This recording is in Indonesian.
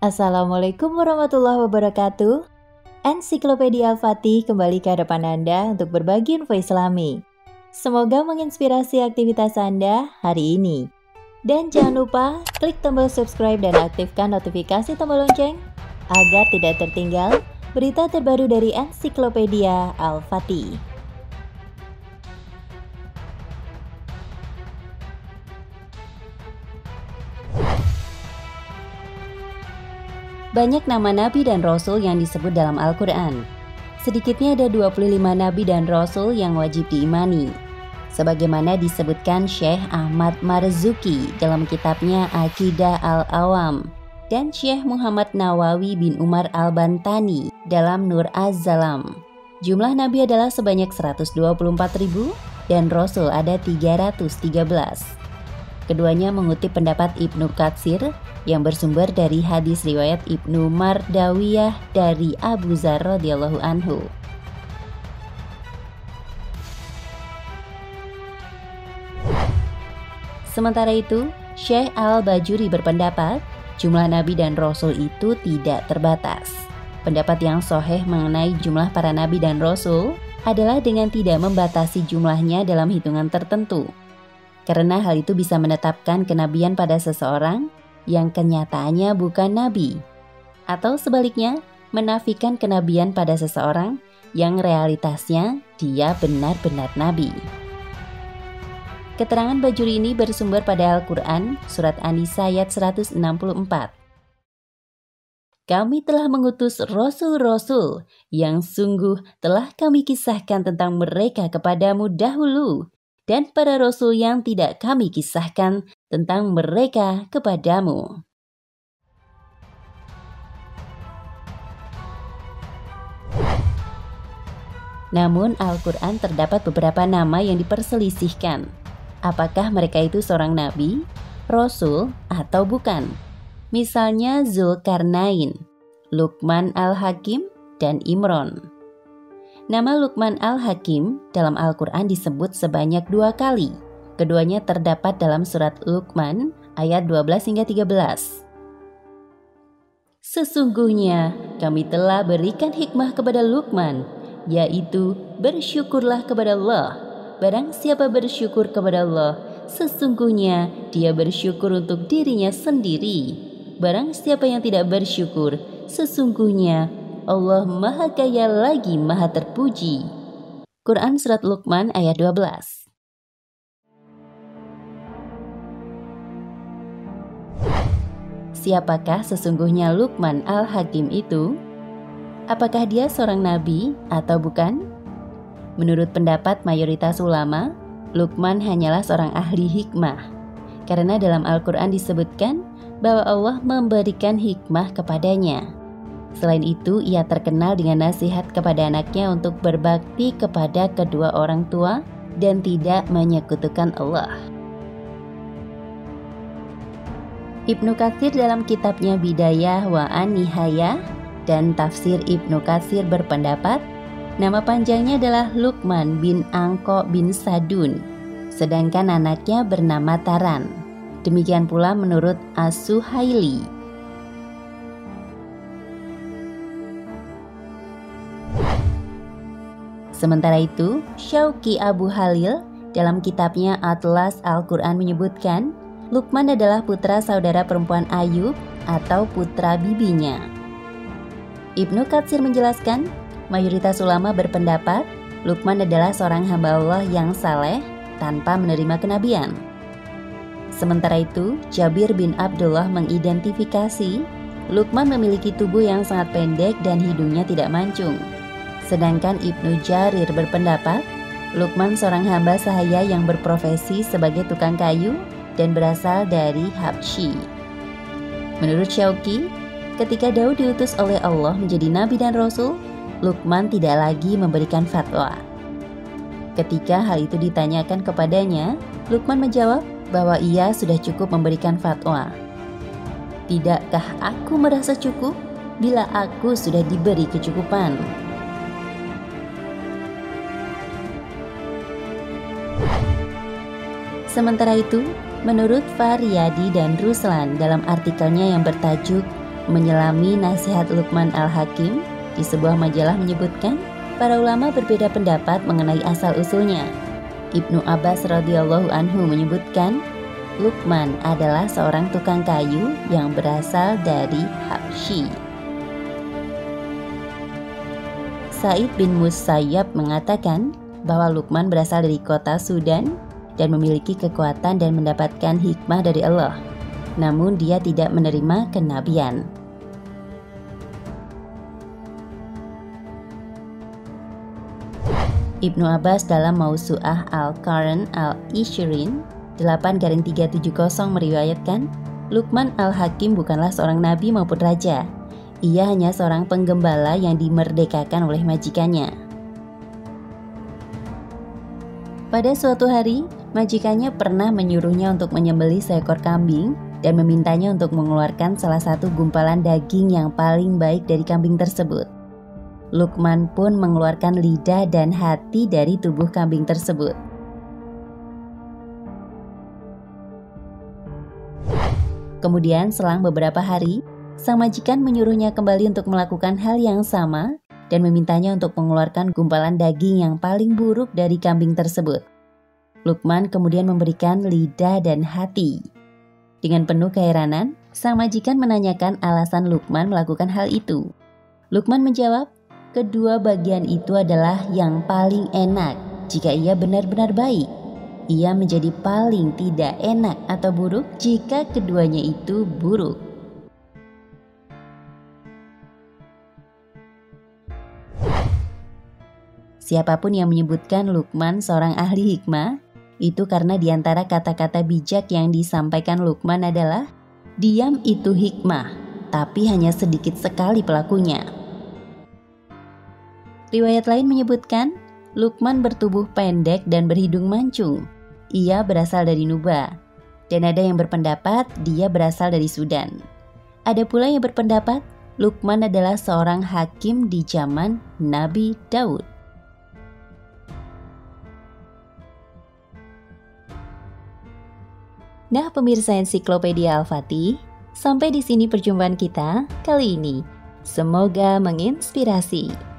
Assalamualaikum warahmatullahi wabarakatuh. Ensiklopedia Al-Fatih kembali ke hadapan Anda untuk berbagi info islami. Semoga menginspirasi aktivitas Anda hari ini. Dan jangan lupa klik tombol subscribe dan aktifkan notifikasi tombol lonceng agar tidak tertinggal berita terbaru dari Ensiklopedia Al-Fatih. Banyak nama nabi dan rasul yang disebut dalam Al-Quran. Sedikitnya ada 25 nabi dan rasul yang wajib diimani. Sebagaimana disebutkan Syekh Ahmad Marzuki dalam kitabnya Akidah Al-Awam dan Syekh Muhammad Nawawi bin Umar Al-Bantani dalam Nur Az-Zalam. Jumlah nabi adalah sebanyak 124 ribu dan rasul ada 313. Keduanya mengutip pendapat Ibnu Katsir yang bersumber dari hadis riwayat Ibnu Mardawiyah dari Abu Zar radhiyallahu anhu. Sementara itu, Syekh Al-Bajuri berpendapat jumlah nabi dan rasul itu tidak terbatas. Pendapat yang soheh mengenai jumlah para nabi dan rasul adalah dengan tidak membatasi jumlahnya dalam hitungan tertentu karena hal itu bisa menetapkan kenabian pada seseorang yang kenyataannya bukan nabi, atau sebaliknya, menafikan kenabian pada seseorang yang realitasnya dia benar-benar nabi. Keterangan Bajuri ini bersumber pada Al-Quran, Surat An-Nisa ayat 164. Kami telah mengutus rasul-rasul yang sungguh telah kami kisahkan tentang mereka kepadamu dahulu dan para rasul yang tidak kami kisahkan tentang mereka kepadamu. Namun Al-Quran terdapat beberapa nama yang diperselisihkan. Apakah mereka itu seorang nabi, rasul, atau bukan? Misalnya Zulkarnain, Lukman Al-Hakim, dan Imron. Nama Lukman Al-Hakim dalam Al-Quran disebut sebanyak dua kali. Keduanya terdapat dalam surat Lukman ayat 12 hingga 13. Sesungguhnya kami telah berikan hikmah kepada Lukman, yaitu bersyukurlah kepada Allah. Barang siapa bersyukur kepada Allah, sesungguhnya dia bersyukur untuk dirinya sendiri. Barang siapa yang tidak bersyukur, sesungguhnya Allah Maha Kaya lagi Maha Terpuji. Quran Surat Luqman ayat 12 Siapakah sesungguhnya Luqman Al-Hakim itu? Apakah dia seorang nabi atau bukan? Menurut pendapat mayoritas ulama, Luqman hanyalah seorang ahli hikmah. Karena dalam Al-Quran disebutkan bahwa Allah memberikan hikmah kepadanya. Selain itu, ia terkenal dengan nasihat kepada anaknya untuk berbakti kepada kedua orang tua dan tidak menyekutukan Allah. Ibnu Katsir dalam kitabnya Bidayah wa An-Nihayah dan tafsir Ibnu Katsir berpendapat nama panjangnya adalah Lukman bin Angko bin Sadun, sedangkan anaknya bernama Taran. Demikian pula menurut As-Suhaili. Sementara itu, Syauqi Abu Halil dalam kitabnya Atlas Al-Quran menyebutkan, Lukman adalah putra saudara perempuan Ayub atau putra bibinya. Ibnu Katsir menjelaskan, mayoritas ulama berpendapat Lukman adalah seorang hamba Allah yang saleh tanpa menerima kenabian. Sementara itu, Jabir bin Abdullah mengidentifikasi Lukman memiliki tubuh yang sangat pendek dan hidungnya tidak mancung. Sedangkan Ibnu Jarir berpendapat, Lukman seorang hamba sahaya yang berprofesi sebagai tukang kayu dan berasal dari Habsyi. Menurut Syauqi, ketika Daud diutus oleh Allah menjadi nabi dan rasul, Lukman tidak lagi memberikan fatwa. Ketika hal itu ditanyakan kepadanya, Lukman menjawab bahwa ia sudah cukup memberikan fatwa. Tidakkah aku merasa cukup bila aku sudah diberi kecukupan? Sementara itu, menurut Faryadi dan Ruslan dalam artikelnya yang bertajuk menyelami nasihat Luqman Al-Hakim di sebuah majalah menyebutkan para ulama berbeda pendapat mengenai asal-usulnya. Ibnu Abbas radhiyallahu anhu menyebutkan Luqman adalah seorang tukang kayu yang berasal dari Habsyi. Said bin Musayyab mengatakan bahwa Luqman berasal dari kota Sudan dan memiliki kekuatan dan mendapatkan hikmah dari Allah. Namun dia tidak menerima kenabian. Ibnu Abbas dalam Mausu'ah Al-Qaran Al-Ishirin 8 garing 370 meriwayatkan Lukman Al-Hakim bukanlah seorang nabi maupun raja. Ia hanya seorang penggembala yang dimerdekakan oleh majikannya. Pada suatu hari, majikannya pernah menyuruhnya untuk menyembeli seekor kambing dan memintanya untuk mengeluarkan salah satu gumpalan daging yang paling baik dari kambing tersebut. Lukman pun mengeluarkan lidah dan hati dari tubuh kambing tersebut. Kemudian selang beberapa hari, sang majikan menyuruhnya kembali untuk melakukan hal yang sama dan memintanya untuk mengeluarkan gumpalan daging yang paling buruk dari kambing tersebut. Lukman kemudian memberikan lidah dan hati. Dengan penuh keheranan, sang majikan menanyakan alasan Lukman melakukan hal itu. Lukman menjawab, Kedua bagian itu adalah yang paling enak jika ia benar-benar baik. Ia menjadi paling tidak enak atau buruk jika keduanya itu buruk. Siapa pun yang menyebutkan Lukman seorang ahli hikmah, itu karena di antara kata-kata bijak yang disampaikan Lukman adalah diam itu hikmah, tapi hanya sedikit sekali pelakunya. Riwayat lain menyebutkan, Lukman bertubuh pendek dan berhidung mancung. Ia berasal dari Nuba. Dan ada yang berpendapat dia berasal dari Sudan. Ada pula yang berpendapat Lukman adalah seorang hakim di zaman Nabi Daud. Nah, pemirsa ensiklopedia Al-Fatih, sampai di sini perjumpaan kita kali ini. Semoga menginspirasi.